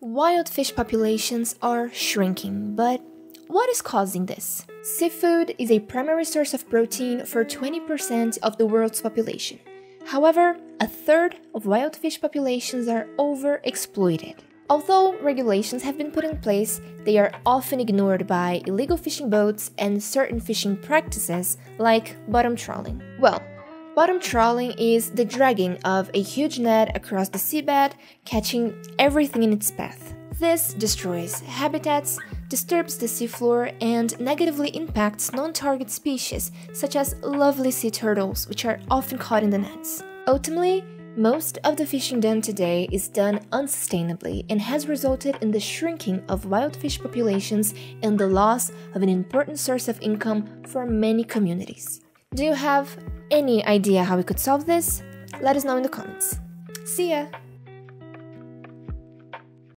Wild fish populations are shrinking, but what is causing this? Seafood is a primary source of protein for 20% of the world's population. However, a third of wild fish populations are overexploited. Although regulations have been put in place, they are often ignored by illegal fishing boats and certain fishing practices like bottom trawling. Well, Bottom trawling is the dragging of a huge net across the seabed, catching everything in its path. This destroys habitats, disturbs the seafloor, and negatively impacts non target species such as lovely sea turtles, which are often caught in the nets. Ultimately, most of the fishing done today is done unsustainably and has resulted in the shrinking of wild fish populations and the loss of an important source of income for many communities. Do you have any idea how we could solve this? Let us know in the comments. See ya!